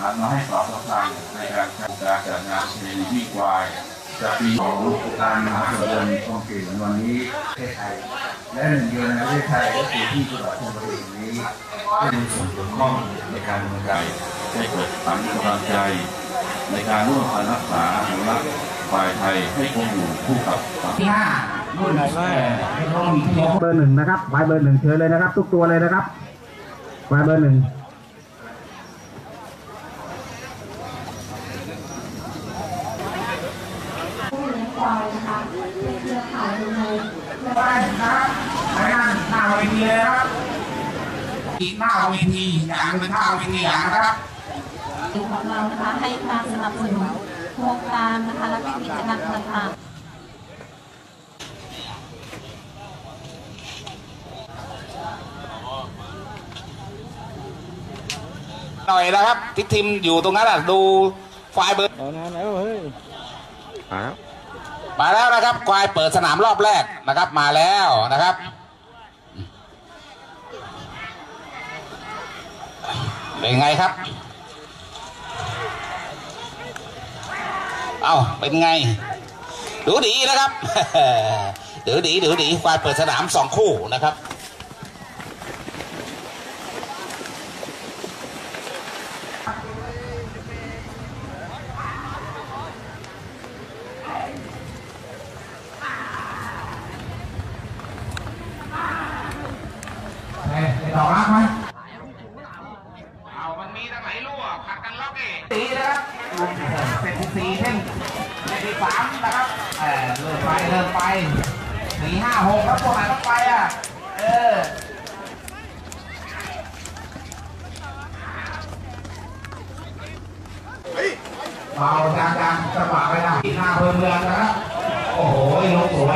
หันมาให้ความสำคัญในการการจัดงานประเพณีวิ่งควายจากปีของการมหาชนนท้องถิ่นวันนี้ประเทศไทย และหนึ่งเดียวในประเทศไทยก็คือที่จังหวัดชลบุรีนี้ได้มีส่วนเกี่ยวข้องในการดำเนินการให้เกิดความกำลังใจ ในการร่วมกันรักษาอนุรักษ์ควายไทยให้คงอยู่คู่กับที่ห้ารุ่นไหนก็ต้องมีที่เบอร์หนึ่งนะครับไฟเบอร์หนึ่งเชิญเลยนะครับ ทุกตัวเลยนะครับไฟเบอร์หนึ่ง เลี้ยงควานะคะเป็นเครือข่ายในได้ครับไปนั่งหน้าเวทีเลยนะครับอีกหน้าเวทีอย่างเป็นหน้าเวทีอย่างนะครับของเรานะคะให้การสนับสนุนโครงการนะคะและกิจกรรมต่างๆหน่อยนะครับทิศทิมอยู่ตรงนั้นอะ ดูควายเบอร์เอานานแล้วเฮ้ยมาแล้ว มาแล้วนะครับ ควายเปิดสนามรอบแรกนะครับ มาแล้วนะครับ เป็นไงครับ เอ้าเป็นไง ดูดีนะครับดูดีดูดีควายเปิดสนามสองคู่นะครับ เอ้ยไปต่อรักไหมเอามันมีตั้งไหนลูกผัดกันล็อกเองสีนะครับเส้นที่สี่เส้นเส้นที่สามนะครับเออเริ่มไปเริ่มไปสี่ห้าหกแล้วตัวไหนต้องไปอะเออเบาจางๆจังหวะไปได้ที่หน้าเพื่อนเมืองนะครับโอ้โหลงสวย